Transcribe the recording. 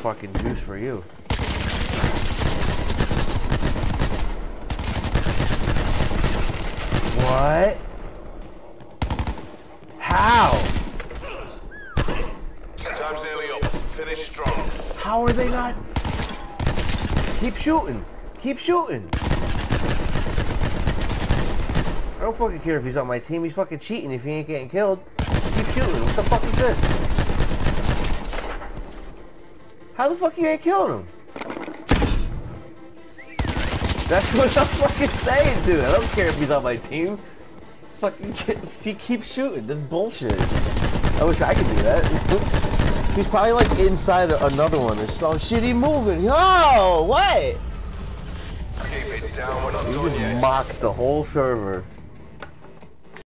fucking juice for you. What? How? Time's nearly up. Finish strong. How are they not? Keep shooting. Keep shooting. I don't fucking care if he's on my team. He's fucking cheating if he ain't getting killed. Keep shooting. What the fuck is this? How the fuck you ain't killing him? That's what I'm fucking saying, dude. I don't care if he's on my team. Fucking, he keeps shooting. This bullshit. I wish I could do that. He's probably like inside another one. There's so shitty moving. Oh, what? Keep it down. We're not You just yet. mocked the whole server.